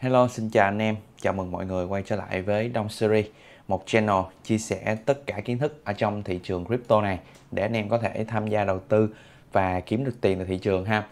Hello, xin chào anh em. Chào mừng mọi người quay trở lại với Đông Series, một channel chia sẻ tất cả kiến thức ở trong thị trường crypto này để anh em có thể tham gia đầu tư và kiếm được tiền từ thị trường ha.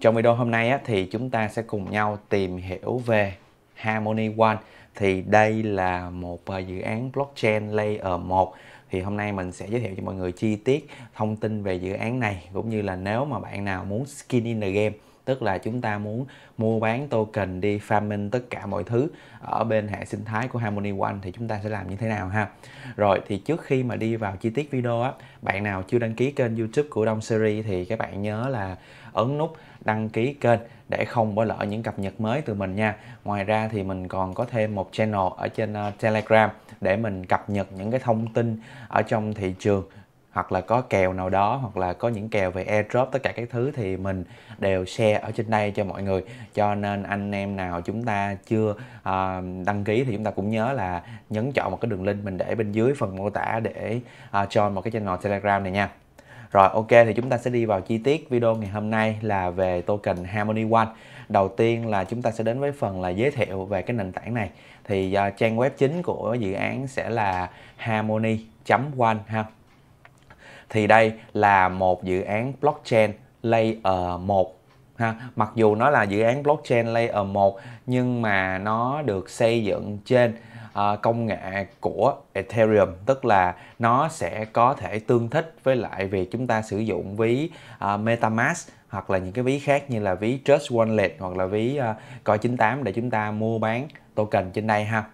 Trong video hôm nay á, thì chúng ta sẽ cùng nhau tìm hiểu về Harmony One. Thì đây là một à, dự án blockchain layer 1 thì hôm nay mình sẽ giới thiệu cho mọi người chi tiết thông tin về dự án này cũng như là nếu mà bạn nào muốn skin in the game tức là chúng ta muốn mua bán token đi farming tất cả mọi thứ ở bên hệ sinh thái của Harmony One thì chúng ta sẽ làm như thế nào ha? Rồi, thì trước khi mà đi vào chi tiết video á, bạn nào chưa đăng ký kênh YouTube của Đông Series thì các bạn nhớ là ấn nút đăng ký kênh để không bỏ lỡ những cập nhật mới từ mình nha. Ngoài ra thì mình còn có thêm một channel ở trên ờ, Telegram để mình cập nhật những cái thông tin ở trong thị trường hoặc là có kèo nào đó hoặc là có những kèo về airdrop tất cả các thứ thì mình đều share ở trên đây cho mọi người. Cho nên anh em nào chúng ta chưa uh, đăng ký thì chúng ta cũng nhớ là nhấn chọn một cái đường link mình để bên dưới phần mô tả để à, uh, join một cái channel telegram này nha. Rồi ok thì chúng ta sẽ đi vào chi tiết video ngày hôm nay là về token Harmony One. Đầu tiên là chúng ta sẽ đến với phần là giới thiệu về cái nền tảng này. Thì uh, trang web chính của dự án sẽ là harmony.one ha thì đây là một dự án blockchain layer 1 ha. Mặc dù nó là dự án blockchain layer 1 nhưng mà nó được xây dựng trên uh, công nghệ của Ethereum. Tức là nó sẽ có thể tương thích với lại việc chúng ta sử dụng ví uh, MetaMask hoặc là những cái ví khác như là ví Trust Wallet hoặc là ví ờ, uh, Coin98 để chúng ta mua bán token trên đây ha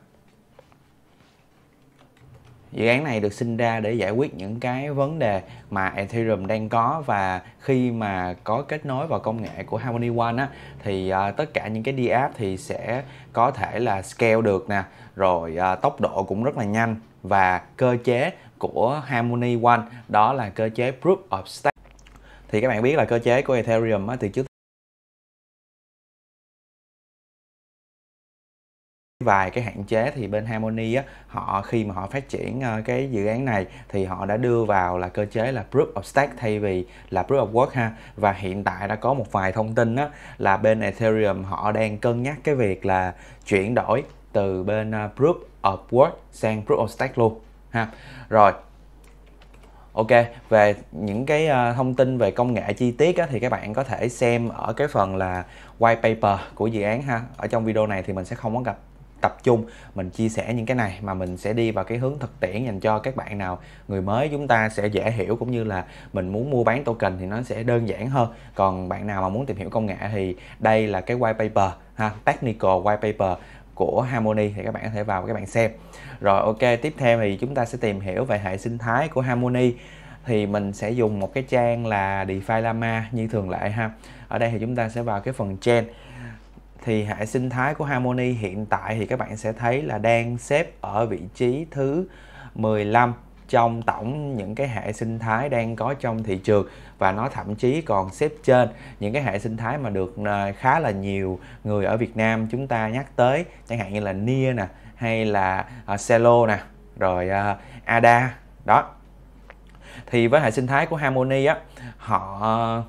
dự án này được sinh ra để giải quyết những cái vấn đề mà Ethereum đang có và khi mà có kết nối vào công nghệ của Harmony One á thì uh, tất cả những cái DApp thì sẽ có thể là scale được nè. Rồi uh, tốc độ cũng rất là nhanh và cơ chế của Harmony One đó là cơ chế Proof of Stake. Thì các bạn biết là cơ chế của Ethereum á, thì trước vài cái hạn chế thì bên Harmony á họ khi mà họ phát triển ờ, cái dự án này thì họ đã đưa vào là cơ chế là proof of stake thay vì là proof of work ha và hiện tại đã có một vài thông tin á là bên Ethereum họ đang cân nhắc cái việc là chuyển đổi từ bên ờ, proof of work sang proof of stake luôn ha rồi Ok, về những cái ờ, thông tin về công nghệ chi tiết á, thì các bạn có thể xem ở cái phần là white paper của dự án ha. Ở trong video này thì mình sẽ không có gặp tập trung, mình chia sẻ những cái này mà mình sẽ đi vào cái hướng thực tiễn dành cho các bạn nào. Người mới chúng ta sẽ dễ hiểu cũng như là mình muốn mua bán token thì nó sẽ đơn giản hơn. Còn bạn nào mà muốn tìm hiểu công nghệ thì đây là cái white paper, ha, technical white paper của Harmony thì các bạn có thể vào các bạn xem. Rồi, ok, tiếp theo thì chúng ta sẽ tìm hiểu về hệ sinh thái của Harmony. Thì mình sẽ dùng một cái trang là DeFi lama như thường lệ ha. Ở đây thì chúng ta sẽ vào cái phần chain thì hệ sinh thái của Harmony hiện tại thì các bạn sẽ thấy là đang xếp ở vị trí thứ 15 trong tổng những cái hệ sinh thái đang có trong thị trường. Và nó thậm chí còn xếp trên những cái hệ sinh thái mà được à, khá là nhiều người ở Việt Nam chúng ta nhắc tới. Chẳng hạn như là Nia nè hay là uh, Celo nè rồi uh, Ada. Đó. Thì với hệ sinh thái của Harmony á họ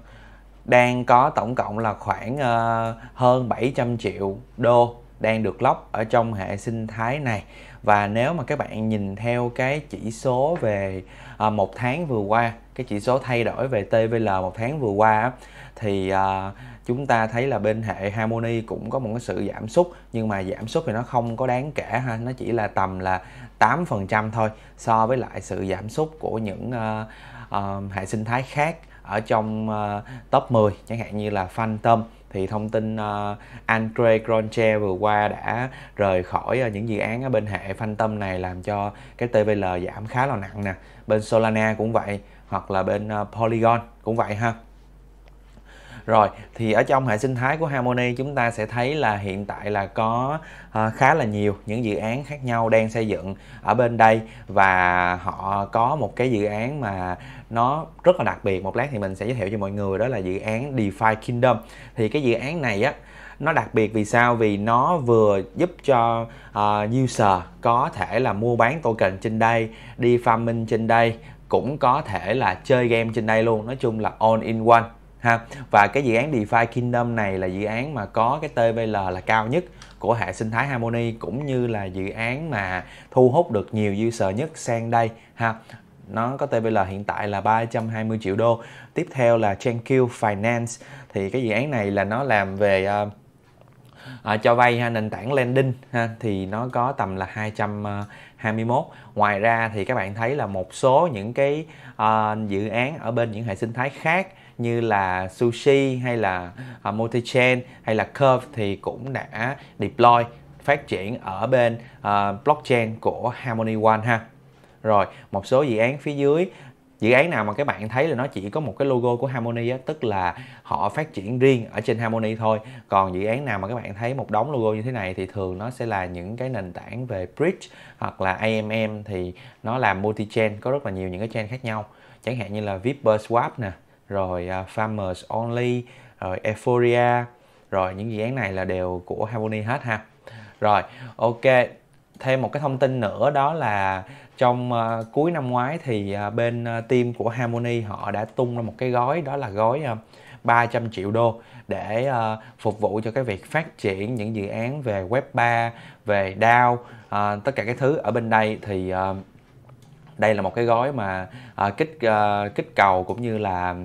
đang có tổng cộng là khoảng uh, hơn 700 triệu đô đang được lóc ở trong hệ sinh thái này. Và nếu mà các bạn nhìn theo cái chỉ số về uh, một tháng vừa qua cái chỉ số thay đổi về TVL một tháng vừa qua thì uh, chúng ta thấy là bên hệ Harmony cũng có một cái sự giảm sút. Nhưng mà giảm sút thì nó không có đáng kể ha nó chỉ là tầm là 8% thôi so với lại sự giảm sút của những uh, uh, hệ sinh thái khác ở trong uh, top 10 chẳng hạn như là Phantom thì thông tin uh, Andre Gronche vừa qua đã rời khỏi uh, những dự án ở bên hệ Phantom này làm cho cái TVL giảm khá là nặng nè. Bên Solana cũng vậy hoặc là bên uh, Polygon cũng vậy ha rồi thì ở trong hệ sinh thái của Harmony chúng ta sẽ thấy là hiện tại là có uh, khá là nhiều những dự án khác nhau đang xây dựng ở bên đây và họ có một cái dự án mà nó rất là đặc biệt. Một lát thì mình sẽ giới thiệu cho mọi người đó là dự án DeFi Kingdom. Thì cái dự án này á nó đặc biệt vì sao? Vì nó vừa giúp cho uh, user có thể là mua bán token trên đây đi farming trên đây cũng có thể là chơi game trên đây luôn. Nói chung là all in one ha. Và cái dự án DeFi Kingdom này là dự án mà có cái TVL là cao nhất của hệ sinh thái Harmony cũng như là dự án mà thu hút được nhiều user nhất sang đây ha. Nó có TVL hiện tại là 320 triệu đô. Tiếp theo là Genq Finance. Thì cái dự án này là nó làm về uh, uh, cho vay ha, nền tảng lending ha. Thì nó có tầm là 221 ờ, ngoài ra thì các bạn thấy là một số những cái uh, dự án ở bên những hệ sinh thái khác như là sushi hay là uh, multi-chain hay là curve thì cũng đã deploy phát triển ở bên uh, blockchain của Harmony One ha. Rồi một số dự án phía dưới. Dự án nào mà các bạn thấy là nó chỉ có một cái logo của Harmony á, tức là họ phát triển riêng ở trên Harmony thôi. Còn dự án nào mà các bạn thấy một đống logo như thế này thì thường nó sẽ là những cái nền tảng về bridge hoặc là AMM thì nó làm multi chain có rất là nhiều những cái chain khác nhau. Chẳng hạn như là Viper Swap nè rồi uh, Farmers Only rồi Euphoria rồi những dự án này là đều của Harmony hết ha. Rồi ok thêm một cái thông tin nữa đó là trong uh, cuối năm ngoái thì uh, bên uh, team của Harmony họ đã tung ra một cái gói đó là gói uh, 300 triệu đô để uh, phục vụ cho cái việc phát triển những dự án về web 3, về DAO, uh, tất cả cái thứ. Ở bên đây thì uh, đây là một cái gói mà uh, kích uh, kích cầu cũng như là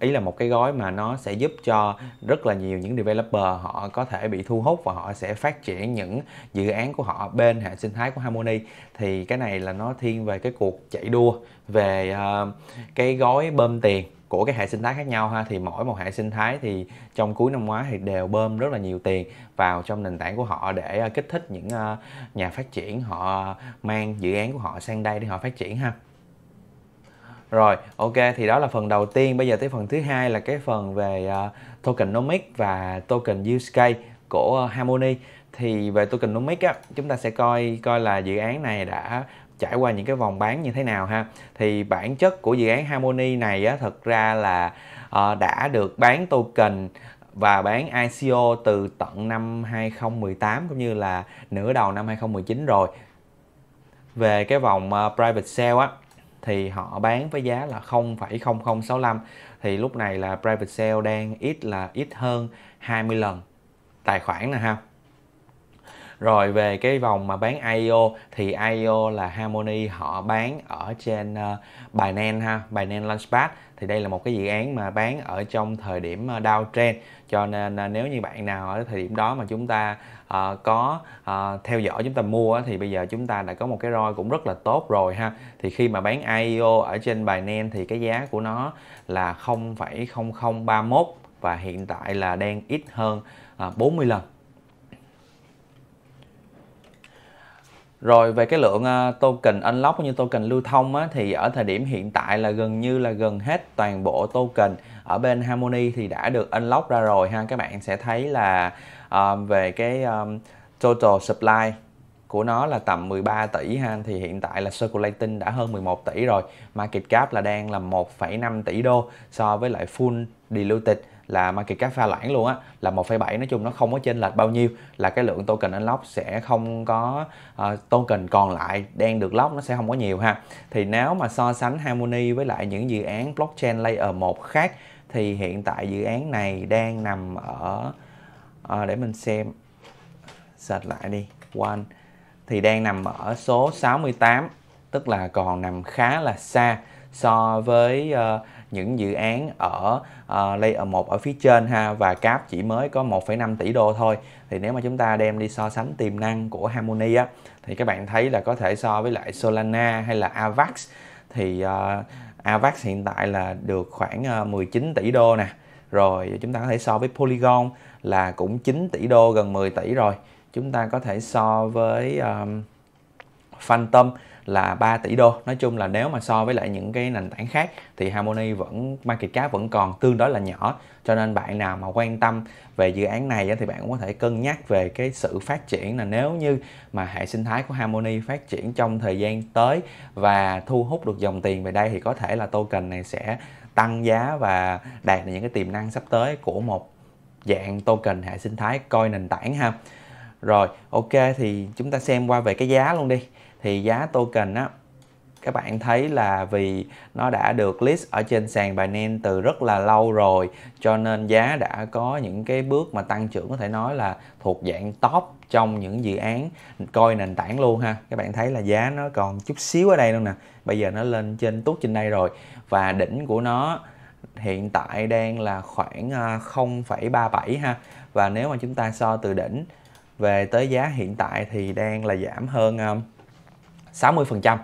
ý là một cái gói mà nó sẽ giúp cho rất là nhiều những developer họ có thể bị thu hút và họ sẽ phát triển những dự án của họ bên hệ sinh thái của Harmony. Thì cái này là nó thiên về cái cuộc chạy đua về uh, cái gói bơm tiền của cái hệ sinh thái khác nhau ha thì mỗi một hệ sinh thái thì trong cuối năm ngoái thì đều bơm rất là nhiều tiền vào trong nền tảng của họ để ờ, kích thích những ờ, nhà phát triển họ mang dự án của họ sang đây để họ phát triển ha rồi, ok thì đó là phần đầu tiên. Bây giờ tới phần thứ hai là cái phần về uh, tokenomics và token use case của uh, Harmony. Thì về tokenomics á, chúng ta sẽ coi coi là dự án này đã trải qua những cái vòng bán như thế nào ha. Thì bản chất của dự án Harmony này á thật ra là uh, đã được bán token và bán ICO từ tận năm 2018 cũng như là nửa đầu năm 2019 rồi. Về cái vòng uh, private sale á thì họ bán với giá là 0,0065 thì lúc này là private sale đang ít là ít hơn 20 lần tài khoản nè ha rồi về cái vòng mà bán IO thì IO là Harmony họ bán ở trên uh, Binance ha, Binance Launchpad. Thì đây là một cái dự án mà bán ở trong thời điểm ờ, uh, downtrend cho nên uh, nếu như bạn nào ở thời điểm đó mà chúng ta uh, có uh, theo dõi chúng ta mua thì bây giờ chúng ta đã có một cái ROI cũng rất là tốt rồi ha. Thì khi mà bán IO ở trên Binance thì cái giá của nó là 0,0031 và hiện tại là đang ít hơn uh, 40 lần. Rồi về cái lượng à, token unlock cũng như token lưu thông á, thì ở thời điểm hiện tại là gần như là gần hết toàn bộ token ở bên Harmony thì đã được unlock ra rồi ha. Các bạn sẽ thấy là uh, về cái um, total supply của nó là tầm 13 tỷ ha thì hiện tại là circulating đã hơn 11 tỷ rồi market cap là đang là 1,5 tỷ đô so với lại full diluted là market cap pha loãng luôn á là 1,7 nói chung nó không có chênh lệch bao nhiêu. Là cái lượng token unlock sẽ không có uh, token còn lại đang được lock nó sẽ không có nhiều ha. Thì nếu mà so sánh Harmony với lại những dự án blockchain layer 1 khác thì hiện tại dự án này đang nằm ở uh, để mình xem search lại đi one thì đang nằm ở số 68 tức là còn nằm khá là xa so với uh, những dự án ở uh, layer 1 ở phía trên ha và cap chỉ mới có 1,5 tỷ đô thôi. Thì nếu mà chúng ta đem đi so sánh tiềm năng của Harmony á thì các bạn thấy là có thể so với lại Solana hay là Avax. Thì uh, Avax hiện tại là được khoảng ờ, uh, 19 tỷ đô nè. Rồi chúng ta có thể so với Polygon là cũng 9 tỷ đô gần 10 tỷ rồi. Chúng ta có thể so với um, Phantom là 3 tỷ đô. Nói chung là nếu mà so với lại những cái nền tảng khác thì Harmony vẫn, market cap vẫn còn tương đối là nhỏ. Cho nên bạn nào mà quan tâm về dự án này thì bạn cũng có thể cân nhắc về cái sự phát triển là nếu như mà hệ sinh thái của Harmony phát triển trong thời gian tới và thu hút được dòng tiền về đây thì có thể là token này sẽ tăng giá và đạt được những cái tiềm năng sắp tới của một dạng token hệ sinh thái coi nền tảng ha. Rồi, ok thì chúng ta xem qua về cái giá luôn đi thì giá token á các bạn thấy là vì nó đã được list ở trên sàn Binance từ rất là lâu rồi cho nên giá đã có những cái bước mà tăng trưởng có thể nói là thuộc dạng top trong những dự án coi nền tảng luôn ha. Các bạn thấy là giá nó còn chút xíu ở đây luôn nè. Bây giờ nó lên trên tút trên đây rồi. Và đỉnh của nó hiện tại đang là khoảng à, 0,37 ha. Và nếu mà chúng ta so từ đỉnh về tới giá hiện tại thì đang là giảm hơn à, 60 à, phần trăm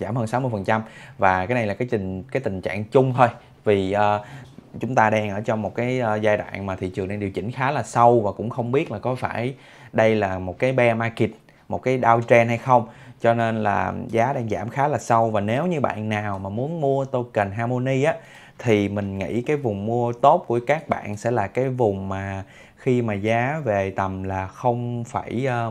giảm hơn 60 phần trăm. Và cái này là cái trình cái tình trạng chung thôi. Vì uh, chúng ta đang ở trong một cái uh, giai đoạn mà thị trường đang điều chỉnh khá là sâu và cũng không biết là có phải đây là một cái bear market một cái downtrend hay không. Cho nên là giá đang giảm khá là sâu. Và nếu như bạn nào mà muốn mua token Harmony á thì mình nghĩ cái vùng mua tốt của các bạn sẽ là cái vùng mà khi mà giá về tầm là 0,1 ờ,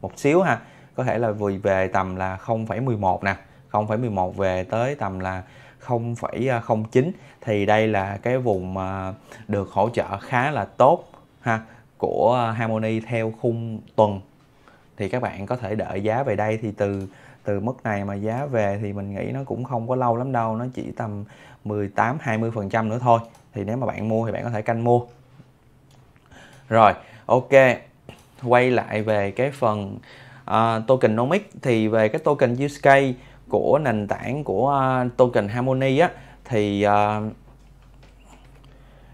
một xíu ha có thể là vừa về tầm là 0,11 nè 0,11 về tới tầm là 0,09 thì đây là cái vùng à, được hỗ trợ khá là tốt ha của Harmony theo khung tuần. Thì các bạn có thể đợi giá về đây thì từ từ mức này mà giá về thì mình nghĩ nó cũng không có lâu lắm đâu nó chỉ tầm 18 20 phần trăm nữa thôi. Thì nếu mà bạn mua thì bạn có thể canh mua. Rồi ok quay lại về cái phần uh, tokenomics thì về cái token USK của nền tảng của uh, token Harmony á thì uh,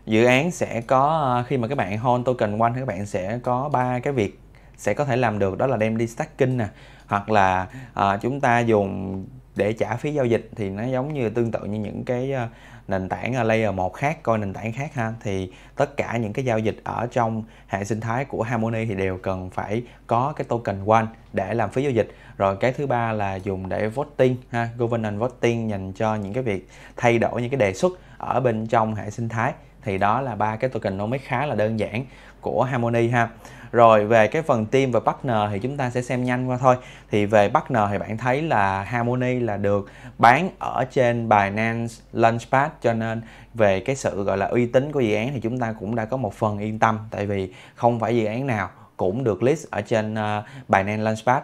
dự án sẽ có uh, khi mà các bạn hold token one thì các bạn sẽ có ba cái việc sẽ có thể làm được đó là đem đi stacking nè hoặc là uh, chúng ta dùng để trả phí giao dịch thì nó giống như tương tự như những cái uh, nền tảng à, layer 1 khác, coi nền tảng khác ha. Thì tất cả những cái giao dịch ở trong hệ sinh thái của Harmony thì đều cần phải có cái token one để làm phí giao dịch. Rồi cái thứ ba là dùng để voting ha, governance voting dành cho những cái việc thay đổi những cái đề xuất ở bên trong hệ sinh thái. Thì đó là ba cái token tokenomics khá là đơn giản của Harmony ha. Rồi về cái phần team và partner thì chúng ta sẽ xem nhanh qua thôi. Thì về partner thì bạn thấy là Harmony là được bán ở trên Binance Launchpad cho nên về cái sự gọi là uy tín của dự án thì chúng ta cũng đã có một phần yên tâm tại vì không phải dự án nào cũng được list ở trên uh, Binance Launchpad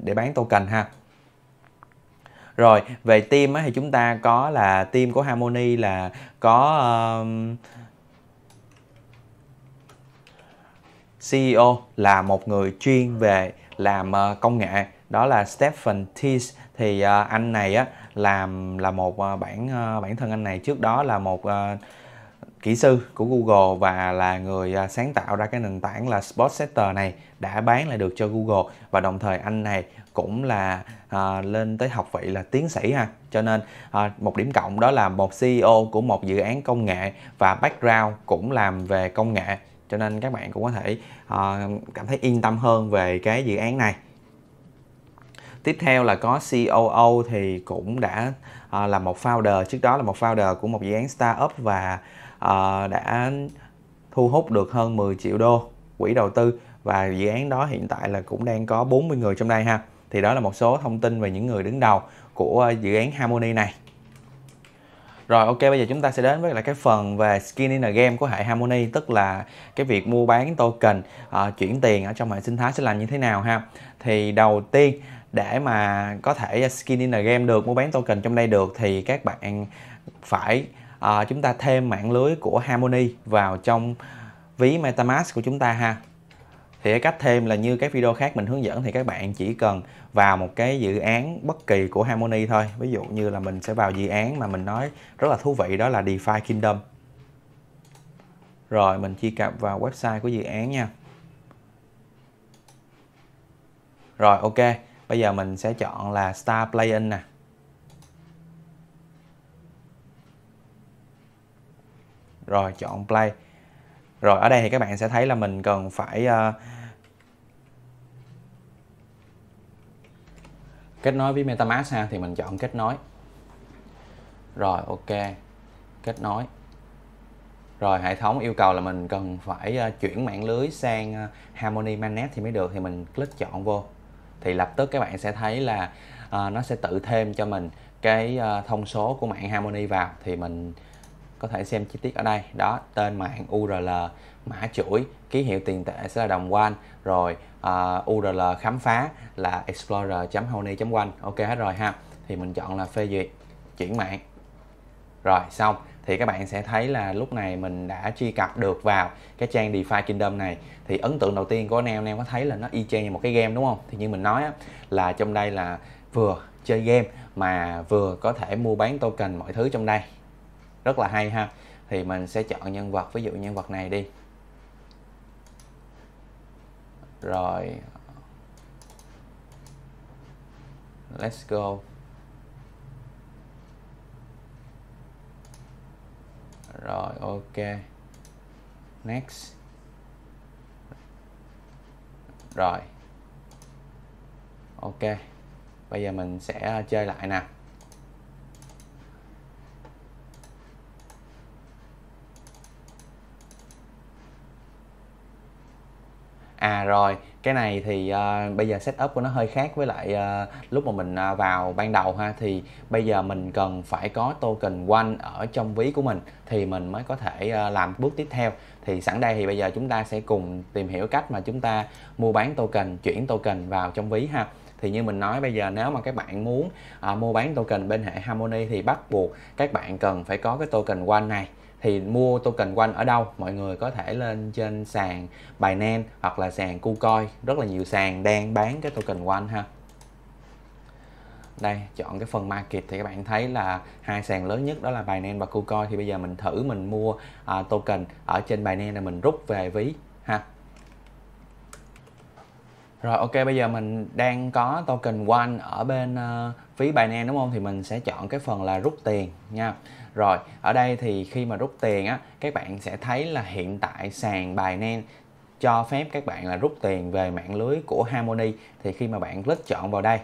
để bán token ha. Rồi về team thì chúng ta có là team của Harmony là có uh, CEO là một người chuyên về làm ờ, công nghệ. Đó là Stephen Tees thì uh, anh này á làm là một uh, bản uh, bản thân anh này trước đó là một uh, kỹ sư của Google và là người uh, sáng tạo ra cái nền tảng là Spotsetter này đã bán lại được cho Google. Và đồng thời anh này cũng là uh, lên tới học vị là tiến sĩ ha. Cho nên uh, một điểm cộng đó là một CEO của một dự án công nghệ và background cũng làm về công nghệ cho nên các bạn cũng có thể uh, cảm thấy yên tâm hơn về cái dự án này. Tiếp theo là có COO thì cũng đã uh, là một founder. Trước đó là một founder của một dự án startup và uh, đã thu hút được hơn 10 triệu đô quỹ đầu tư. Và dự án đó hiện tại là cũng đang có 40 người trong đây ha. Thì đó là một số thông tin về những người đứng đầu của dự án Harmony này rồi ok bây giờ chúng ta sẽ đến với lại cái phần về skin in the game của hệ Harmony tức là cái việc mua bán token uh, chuyển tiền ở trong hệ sinh thái sẽ làm như thế nào ha. Thì đầu tiên để mà có thể skin in the game được mua bán token trong đây được thì các bạn phải uh, chúng ta thêm mạng lưới của Harmony vào trong ví MetaMask của chúng ta ha thì cái cách thêm là như các video khác mình hướng dẫn thì các bạn chỉ cần vào một cái dự án bất kỳ của Harmony thôi. Ví dụ như là mình sẽ vào dự án mà mình nói rất là thú vị, đó là DeFi Kingdom. Rồi, mình truy cập vào website của dự án nha. Rồi, ok. Bây giờ mình sẽ chọn là Star Play In nè. Rồi, chọn Play rồi ở đây thì các bạn sẽ thấy là mình cần phải uh, kết nối với MetaMask ha thì mình chọn kết nối. Rồi ok kết nối. Rồi hệ thống yêu cầu là mình cần phải uh, chuyển mạng lưới sang uh, Harmony Mainnet thì mới được thì mình click chọn vô. Thì lập tức các bạn sẽ thấy là uh, nó sẽ tự thêm cho mình cái uh, thông số của mạng Harmony vào. Thì mình có thể xem chi tiết ở đây. Đó tên mạng URL mã chuỗi ký hiệu tiền tệ sẽ là đồng Quan rồi à, uh, URL khám phá là explorer.honey.quan ok hết rồi ha. Thì mình chọn là phê duyệt chuyển mạng. Rồi xong. Thì các bạn sẽ thấy là lúc này mình đã truy cập được vào cái trang DeFi Kingdom này. Thì ấn tượng đầu tiên của anh em anh em có thấy là nó y chang như một cái game đúng không? Thì như mình nói á, là trong đây là vừa chơi game mà vừa có thể mua bán token mọi thứ trong đây rất là hay ha. Thì mình sẽ chọn nhân vật, ví dụ nhân vật này đi. Rồi. Let's go. Rồi, ok. Next. Rồi. Ok. Bây giờ mình sẽ chơi lại nè. À rồi, cái này thì uh, bây giờ setup của nó hơi khác với lại uh, lúc mà mình uh, vào ban đầu ha thì bây giờ mình cần phải có token one ở trong ví của mình thì mình mới có thể uh, làm bước tiếp theo. Thì sẵn đây thì bây giờ chúng ta sẽ cùng tìm hiểu cách mà chúng ta mua bán token, chuyển token vào trong ví ha. Thì như mình nói bây giờ nếu mà các bạn muốn uh, mua bán token bên hệ Harmony thì bắt buộc các bạn cần phải có cái token one này thì mua token quanh ở đâu? Mọi người có thể lên trên sàn Binance hoặc là sàn KuCoin. Rất là nhiều sàn đang bán cái token quanh ha. Đây chọn cái phần market thì các bạn thấy là hai sàn lớn nhất đó là Binance và KuCoin. Thì bây giờ mình thử mình mua uh, token ở trên Binance là mình rút về ví rồi ok bây giờ mình đang có token one ở bên ờ, uh, phí Binance đúng không? Thì mình sẽ chọn cái phần là rút tiền nha. Rồi ở đây thì khi mà rút tiền á các bạn sẽ thấy là hiện tại sàn Binance cho phép các bạn là rút tiền về mạng lưới của Harmony. Thì khi mà bạn click chọn vào đây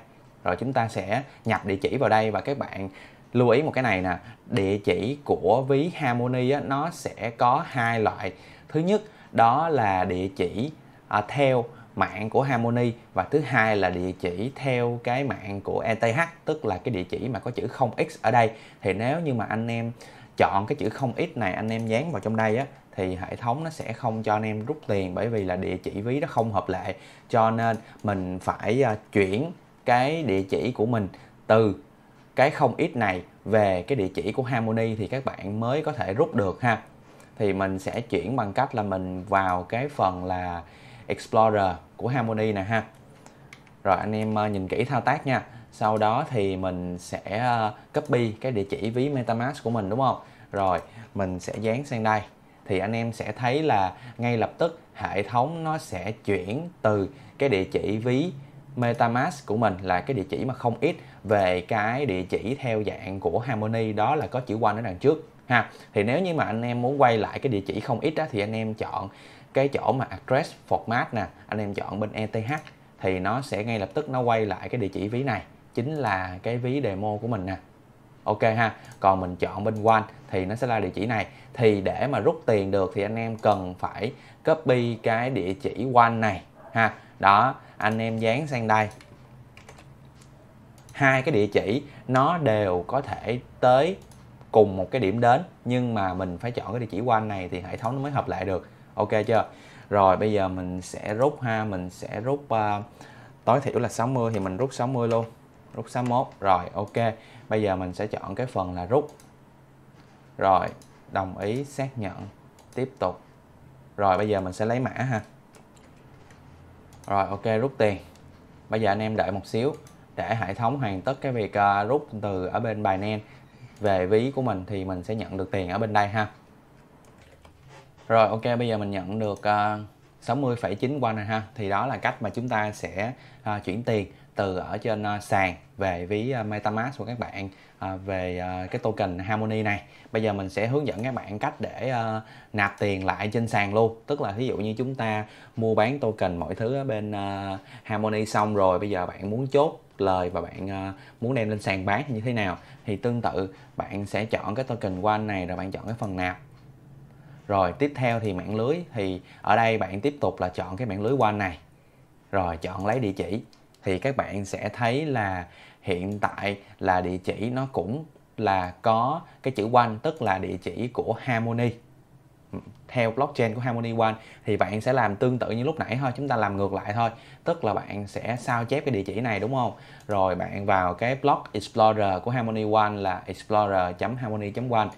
rồi chúng ta sẽ nhập địa chỉ vào đây và các bạn lưu ý một cái này nè địa chỉ của ví Harmony á, nó sẽ có hai loại. Thứ nhất đó là địa chỉ à, theo mạng của Harmony và thứ hai là địa chỉ theo cái mạng của ETH tức là cái địa chỉ mà có chữ 0x ở đây. Thì nếu như mà anh em chọn cái chữ 0x này, anh em dán vào trong đây á, thì hệ thống nó sẽ không cho anh em rút tiền bởi vì là địa chỉ ví nó không hợp lệ. Cho nên mình phải à, chuyển cái địa chỉ của mình từ cái 0x này về cái địa chỉ của Harmony thì các bạn mới có thể rút được ha. Thì mình sẽ chuyển bằng cách là mình vào cái phần là Explorer của Harmony nè ha. Rồi anh em ờ, nhìn kỹ thao tác nha. Sau đó thì mình sẽ ờ, copy cái địa chỉ ví MetaMask của mình đúng không? Rồi mình sẽ dán sang đây. Thì anh em sẽ thấy là ngay lập tức hệ thống nó sẽ chuyển từ cái địa chỉ ví MetaMask của mình là cái địa chỉ mà không ít về cái địa chỉ theo dạng của Harmony. Đó là có chữ quanh ở đằng trước ha. Thì nếu như mà anh em muốn quay lại cái địa chỉ không ít á, thì anh em chọn cái chỗ mà address format nè, anh em chọn bên ETH thì nó sẽ ngay lập tức nó quay lại cái địa chỉ ví này, chính là cái ví demo của mình nè. Ok ha, còn mình chọn bên one thì nó sẽ là địa chỉ này. Thì để mà rút tiền được thì anh em cần phải copy cái địa chỉ one này ha. Đó, anh em dán sang đây. Hai cái địa chỉ nó đều có thể tới cùng một cái điểm đến, nhưng mà mình phải chọn cái địa chỉ one này thì hệ thống nó mới hợp lại được ok chưa? Rồi bây giờ mình sẽ rút ha mình sẽ rút uh, tối thiểu là 60 thì mình rút 60 luôn rút 61 rồi ok. Bây giờ mình sẽ chọn cái phần là rút. Rồi đồng ý xác nhận tiếp tục. Rồi bây giờ mình sẽ lấy mã ha. Rồi ok rút tiền. Bây giờ anh em đợi một xíu để hệ thống hoàn tất cái việc uh, rút từ ở bên Binance. Về ví của mình thì mình sẽ nhận được tiền ở bên đây ha rồi ok bây giờ mình nhận được uh, 60,9 won này ha. Thì đó là cách mà chúng ta sẽ uh, chuyển tiền từ ở trên uh, sàn về ví uh, ờ, MetaMask của các bạn uh, về uh, cái token Harmony này. Bây giờ mình sẽ hướng dẫn các bạn cách để uh, nạp tiền lại trên sàn luôn. Tức là ví dụ như chúng ta mua bán token mọi thứ ở bên uh, Harmony xong rồi bây giờ bạn muốn chốt lời và bạn muốn đem lên sàn bán như thế nào thì tương tự bạn sẽ chọn cái token one này rồi bạn chọn cái phần nạp rồi, tiếp theo thì mạng lưới. Thì ở đây bạn tiếp tục là chọn cái mạng lưới one này. Rồi, chọn lấy địa chỉ. Thì các bạn sẽ thấy là hiện tại là địa chỉ nó cũng là có cái chữ one, tức là địa chỉ của Harmony. Theo blockchain của Harmony One, thì bạn sẽ làm tương tự như lúc nãy thôi, chúng ta làm ngược lại thôi. Tức là bạn sẽ sao chép cái địa chỉ này, đúng không? Rồi, bạn vào cái block explorer của Harmony One là explorer.harmony.one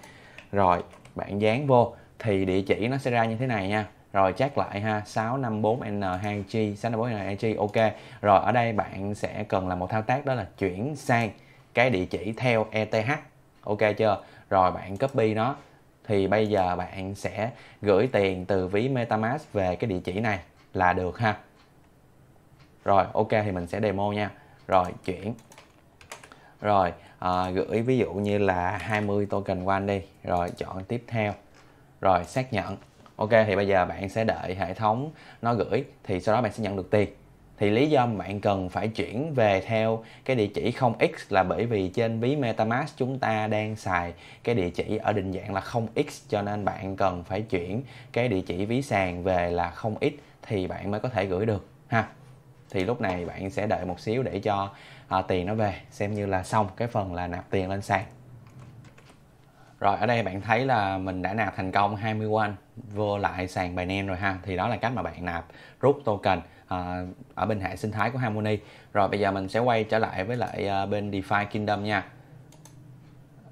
rồi, bạn dán vô thì địa chỉ nó sẽ ra như thế này nha. Rồi chắc lại ha 654N hang chi 654N hang chi ok. Rồi ở đây bạn sẽ cần làm một thao tác đó là chuyển sang cái địa chỉ theo ETH ok chưa? Rồi bạn copy nó thì bây giờ bạn sẽ gửi tiền từ ví MetaMask về cái địa chỉ này là được ha. Rồi ok thì mình sẽ demo nha. Rồi chuyển. Rồi à, gửi ví dụ như là 20 token one đi. Rồi chọn tiếp theo rồi xác nhận. Ok thì bây giờ bạn sẽ đợi hệ thống nó gửi thì sau đó bạn sẽ nhận được tiền. Thì lý do mà bạn cần phải chuyển về theo cái địa chỉ 0x là bởi vì trên ví MetaMask chúng ta đang xài cái địa chỉ ở định dạng là 0x cho nên bạn cần phải chuyển cái địa chỉ ví sàn về là 0x thì bạn mới có thể gửi được ha. Thì lúc này bạn sẽ đợi một xíu để cho à, tiền nó về xem như là xong cái phần là nạp tiền lên sàn rồi ở đây bạn thấy là mình đã nạp thành công 20 won vô lại sàn Binance rồi ha. Thì đó là cách mà bạn nạp rút token à, ở bên hệ sinh thái của Harmony. Rồi bây giờ mình sẽ quay trở lại với lại à, bên DeFi Kingdom nha.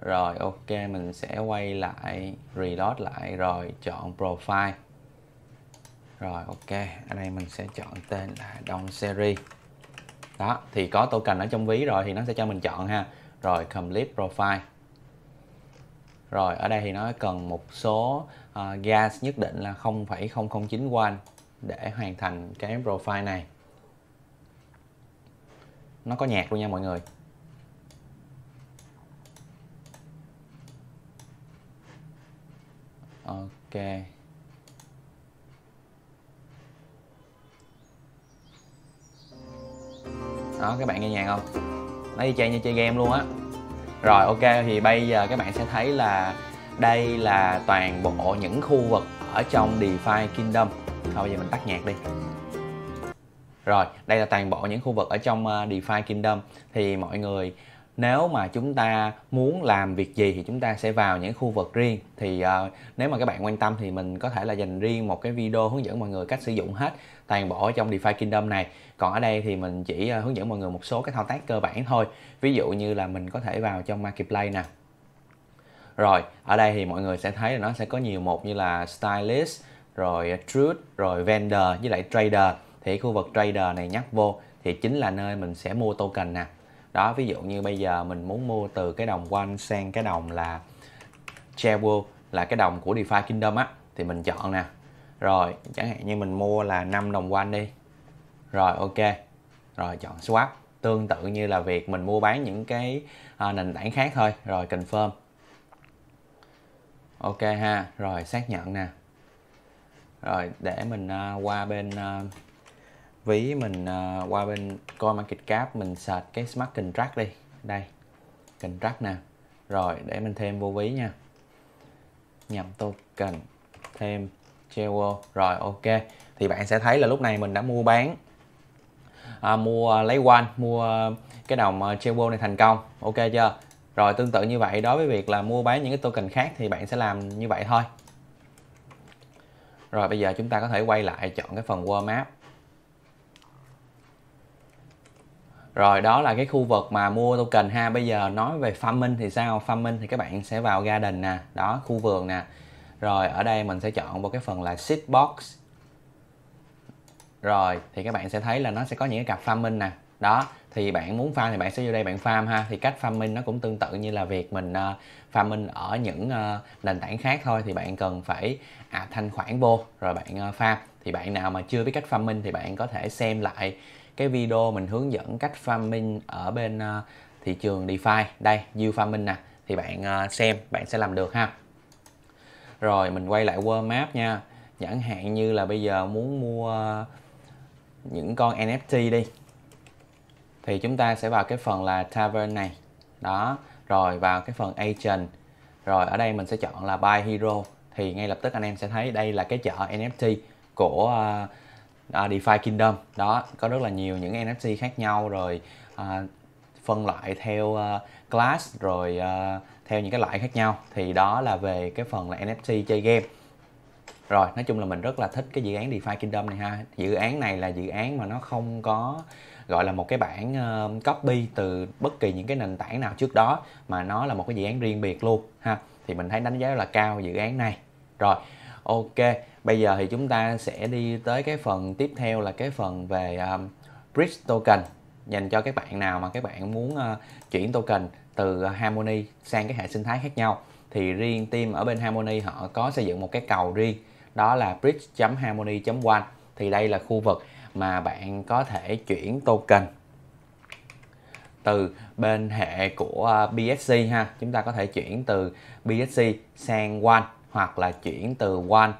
Rồi ok mình sẽ quay lại reload lại rồi chọn profile. Rồi ok ở đây mình sẽ chọn tên là Don Series đó thì có token ở trong ví rồi thì nó sẽ cho mình chọn ha. Rồi complete profile rồi ở đây thì nó cần một số uh, gas nhất định là 0,009 quan để hoàn thành cái profile này. Nó có nhạc luôn nha mọi người. Ok. Đó các bạn nghe nhạc không? Nó y chang như chơi game luôn á rồi ok thì bây giờ các bạn sẽ thấy là đây là toàn bộ những khu vực ở trong DeFi Kingdom. Thôi bây giờ mình tắt nhạc đi. Rồi đây là toàn bộ những khu vực ở trong ờ, DeFi Kingdom. Thì mọi người nếu mà chúng ta muốn làm việc gì thì chúng ta sẽ vào những khu vực riêng. Thì uh, nếu mà các bạn quan tâm thì mình có thể là dành riêng một cái video hướng dẫn mọi người cách sử dụng hết toàn bộ ở trong DeFi Kingdom này còn ở đây thì mình chỉ ờ, hướng dẫn mọi người một số cái thao tác cơ bản thôi. Ví dụ như là mình có thể vào trong Marketplace nè. Rồi, ở đây thì mọi người sẽ thấy là nó sẽ có nhiều một như là Stylist, rồi ờ, Truth, rồi, Vendor với lại Trader. Thì khu vực Trader này nhắc vô thì chính là nơi mình sẽ mua token nè. Đó, ví dụ như bây giờ mình muốn mua từ cái đồng quanh sang cái đồng là Cherwell là cái đồng của DeFi Kingdom á, thì mình chọn nè. Rồi, chẳng hạn như mình mua là 5 đồng quanh đi rồi ok. Rồi chọn swap. Tương tự như là việc mình mua bán những cái à, nền tảng khác thôi. Rồi confirm. Ok ha. Rồi xác nhận nè. Rồi để mình uh, qua bên uh, ví mình uh, qua bên coi market cap mình search cái smart contract đi. Đây contract nè. Rồi để mình thêm vô ví nha. Nhập token thêm treo rồi ok. Thì bạn sẽ thấy là lúc này mình đã mua bán à, mua lấy quan mua cái đồng ờ, treo này thành công ok chưa rồi tương tự như vậy đối với việc là mua bán những cái token khác thì bạn sẽ làm như vậy thôi rồi bây giờ chúng ta có thể quay lại chọn cái phần World Map Rồi đó là cái khu vực mà mua token ha. Bây giờ nói về farming thì sao? Farming thì các bạn sẽ vào garden nè, đó khu vườn nè. Rồi ở đây mình sẽ chọn một cái phần là seed box. Rồi thì các bạn sẽ thấy là nó sẽ có những cái cặp farming nè. Đó, thì bạn muốn farm thì bạn sẽ vô đây bạn farm ha. Thì cách farming nó cũng tương tự như là việc mình uh, farming ở những uh, nền tảng khác thôi thì bạn cần phải à, thanh khoản vô rồi bạn uh, farm. Thì bạn nào mà chưa biết cách farming thì bạn có thể xem lại cái video mình hướng dẫn cách farming ở bên uh, thị trường DeFi đây Yield Farming nè thì bạn uh, xem bạn sẽ làm được ha rồi mình quay lại World Map nha chẳng hạn như là bây giờ muốn mua những con NFT đi. Thì chúng ta sẽ vào cái phần là Tavern này. Đó rồi vào cái phần Agent. Rồi ở đây mình sẽ chọn là Buy Hero. Thì ngay lập tức anh em sẽ thấy đây là cái chợ NFT của à, à, uh, uh, DeFi Kingdom. Đó có rất là nhiều những NFT khác nhau. Rồi uh, phân loại theo uh, class. Rồi uh, theo những cái loại khác nhau. Thì đó là về cái phần là NFT chơi game rồi nói chung là mình rất là thích cái dự án DeFi Kingdom này ha. Dự án này là dự án mà nó không có gọi là một cái bản uh, copy từ bất kỳ những cái nền tảng nào trước đó mà nó là một cái dự án riêng biệt luôn ha. Thì mình thấy đánh giá rất là cao dự án này. Rồi ok bây giờ thì chúng ta sẽ đi tới cái phần tiếp theo là cái phần về um, bridge token. Dành cho các bạn nào mà các bạn muốn uh, chuyển token từ ờ, Harmony sang cái hệ sinh thái khác nhau. Thì riêng team ở bên Harmony họ có xây dựng một cái cầu riêng đó là bridge.harmony.one thì đây là khu vực mà bạn có thể chuyển token từ bên hệ của à, BSC ha. Chúng ta có thể chuyển từ BSC sang One hoặc là chuyển từ One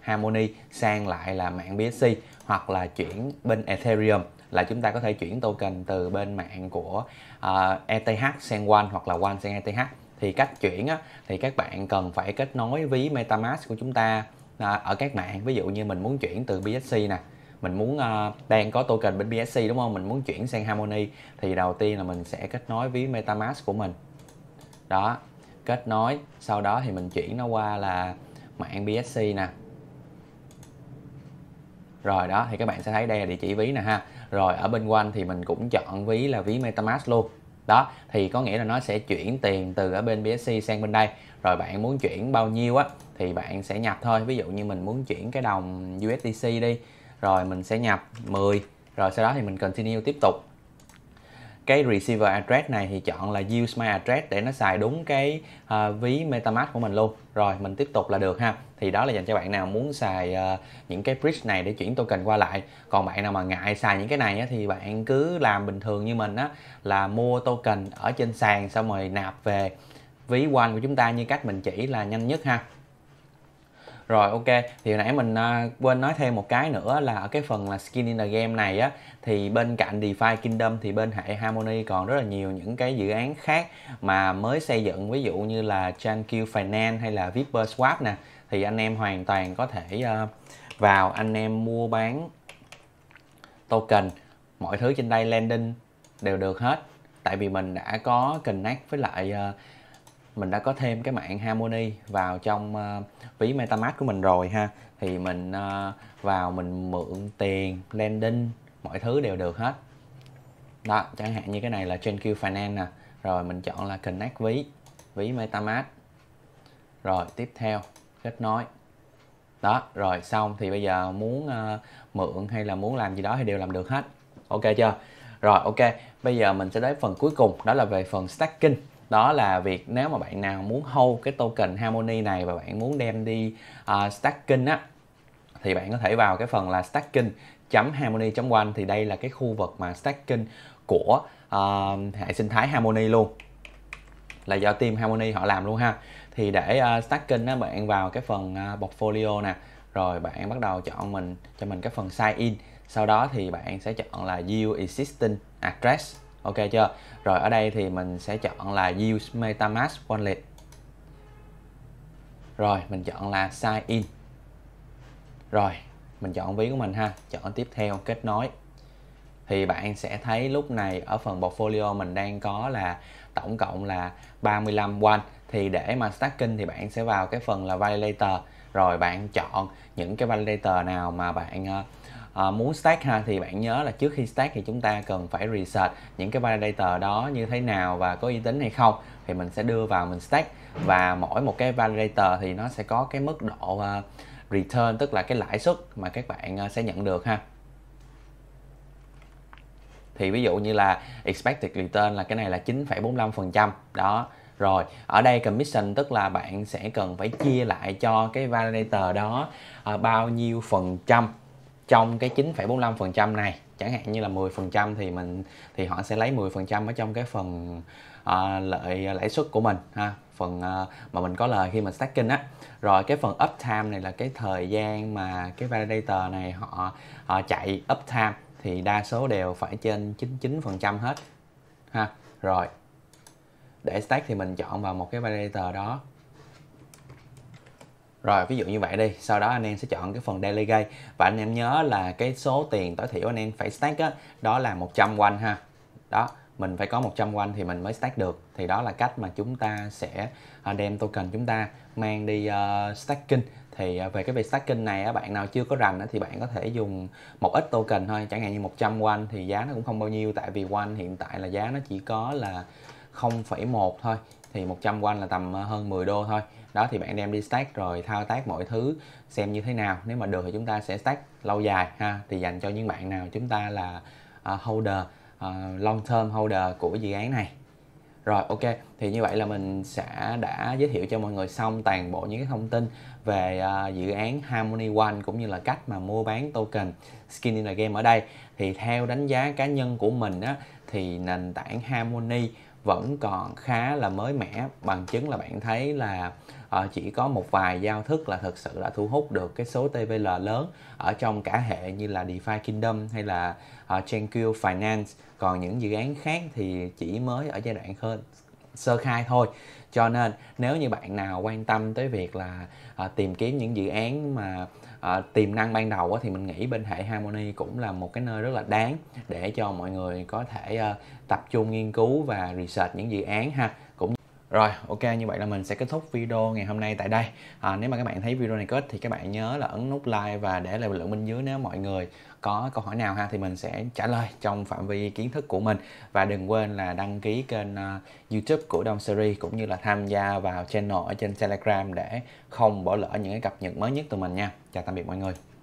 Harmony sang lại là mạng BSC hoặc là chuyển bên Ethereum. Là chúng ta có thể chuyển token từ bên mạng của à, uh, ETH sang One hoặc là One sang ETH thì cách chuyển á, thì các bạn cần phải kết nối ví MetaMask của chúng ta à, ở các mạng ví dụ như mình muốn chuyển từ BSC nè mình muốn uh, đang có token bên BSC đúng không? Mình muốn chuyển sang Harmony thì đầu tiên là mình sẽ kết nối ví MetaMask của mình. Đó kết nối sau đó thì mình chuyển nó qua là mạng BSC nè. Rồi đó thì các bạn sẽ thấy đây là địa chỉ ví nè ha. Rồi ở bên quanh thì mình cũng chọn ví là ví MetaMask luôn. Đó thì có nghĩa là nó sẽ chuyển tiền từ ở bên BSC sang bên đây rồi bạn muốn chuyển bao nhiêu á thì bạn sẽ nhập thôi. Ví dụ như mình muốn chuyển cái đồng USDC đi rồi mình sẽ nhập 10 rồi sau đó thì mình continue tiếp tục. Cái receiver address này thì chọn là use my address để nó xài đúng cái uh, ví metamask của mình luôn. Rồi mình tiếp tục là được ha. Thì đó là dành cho bạn nào muốn xài uh, những cái bridge này để chuyển token qua lại. Còn bạn nào mà ngại xài những cái này á, thì bạn cứ làm bình thường như mình á là mua token ở trên sàn xong rồi nạp về ví quanh của chúng ta như cách mình chỉ là nhanh nhất ha. Rồi ok, thì hồi nãy mình uh, quên nói thêm một cái nữa là ở cái phần là skin in the game này á thì bên cạnh DeFi Kingdom thì bên hệ Harmony còn rất là nhiều những cái dự án khác mà mới xây dựng ví dụ như là Chankyu Finance hay là Viper Swap nè. Thì anh em hoàn toàn có thể uh, vào anh em mua bán token mọi thứ trên đây landing đều được hết. Tại vì mình đã có connect với lại uh, mình đã có thêm cái mạng Harmony vào trong uh, ví MetaMask của mình rồi ha. Thì mình uh, vào mình mượn tiền lending mọi thứ đều được hết. Đó chẳng hạn như cái này là trên Q Finance nè. Rồi mình chọn là connect ví ví MetaMask. Rồi tiếp theo kết nối. Đó rồi xong thì bây giờ muốn uh, mượn hay là muốn làm gì đó thì đều làm được hết. Ok chưa? Rồi ok bây giờ mình sẽ đến phần cuối cùng đó là về phần stacking đó là việc nếu mà bạn nào muốn hold cái token Harmony này và bạn muốn đem đi à, uh, stacking á thì bạn có thể vào cái phần là stacking harmony.one thì đây là cái khu vực mà stacking của uh, hệ sinh thái Harmony luôn. Là do team Harmony họ làm luôn ha. Thì để à, uh, stacking á bạn vào cái phần uh, portfolio nè rồi bạn bắt đầu chọn mình cho mình cái phần sign in. Sau đó thì bạn sẽ chọn là use existing address ok chưa? Rồi ở đây thì mình sẽ chọn là use metamask wallet rồi mình chọn là sign in. Rồi mình chọn ví của mình ha chọn tiếp theo kết nối. Thì bạn sẽ thấy lúc này ở phần portfolio mình đang có là tổng cộng là 35 one. Thì để mà stacking thì bạn sẽ vào cái phần là validator. Rồi bạn chọn những cái validator nào mà bạn uh, à, muốn stack ha thì bạn nhớ là trước khi stack thì chúng ta cần phải research những cái validator đó như thế nào và có uy tín hay không thì mình sẽ đưa vào mình stack. Và mỗi một cái validator thì nó sẽ có cái mức độ uh, return tức là cái lãi suất mà các bạn uh, sẽ nhận được ha. Thì ví dụ như là expected return là cái này là 9,45% đó. Rồi ở đây commission tức là bạn sẽ cần phải chia lại cho cái validator đó uh, bao nhiêu phần trăm trong cái 9,45% này chẳng hạn như là 10% thì mình thì họ sẽ lấy 10% ở trong cái phần uh, lợi lãi suất của mình ha. Phần uh, mà mình có lời khi mà stacking á. Rồi cái phần uptime này là cái thời gian mà cái validator này họ, họ chạy uptime thì đa số đều phải trên 99% hết ha. Rồi để stack thì mình chọn vào một cái validator đó rồi ví dụ như vậy đi, sau đó anh em sẽ chọn cái phần daily delegate và anh em nhớ là cái số tiền tối thiểu anh em phải stack á, đó là 100 won ha. Đó, mình phải có 100 won thì mình mới stack được. Thì đó là cách mà chúng ta sẽ à, đem token chúng ta mang đi uh, stacking. Thì à, về cái việc stacking này á, bạn nào chưa có rành á, thì bạn có thể dùng một ít token thôi. Chẳng hạn như 100 won thì giá nó cũng không bao nhiêu tại vì won hiện tại là giá nó chỉ có là 0,1 thôi. Thì 100 won là tầm ờ, hơn 10 đô thôi đó thì bạn đem đi stack rồi thao tác mọi thứ xem như thế nào. Nếu mà được thì chúng ta sẽ stack lâu dài ha. Thì dành cho những bạn nào chúng ta là uh, holder uh, long term holder của dự án này. Rồi ok, thì như vậy là mình sẽ đã giới thiệu cho mọi người xong toàn bộ những cái thông tin về uh, dự án Harmony One cũng như là cách mà mua bán token Skin in the Game ở đây. Thì theo đánh giá cá nhân của mình á thì nền tảng Harmony vẫn còn khá là mới mẻ. Bằng chứng là bạn thấy là uh, chỉ có một vài giao thức là thực sự đã thu hút được cái số TVL lớn ở trong cả hệ như là DeFi Kingdom hay là ờ, uh, Tranquil Finance. Còn những dự án khác thì chỉ mới ở giai đoạn hơn sơ khai thôi. Cho nên nếu như bạn nào quan tâm tới việc là à, tìm kiếm những dự án mà Ờ, à, tiềm năng ban đầu á, thì mình nghĩ bên hệ Harmony cũng là một cái nơi rất là đáng để cho mọi người có thể à, tập trung nghiên cứu và research những dự án ha rồi, ok, như vậy là mình sẽ kết thúc video ngày hôm nay tại đây. À, nếu mà các bạn thấy video này kết thì các bạn nhớ là ấn nút like và để lại bình luận bên dưới nếu mọi người có câu hỏi nào ha thì mình sẽ trả lời trong phạm vi kiến thức của mình. Và đừng quên là đăng ký kênh uh, YouTube của Đông Series cũng như là tham gia vào channel ở trên Telegram để không bỏ lỡ những cái cập nhật mới nhất từ mình nha. Chào tạm biệt mọi người.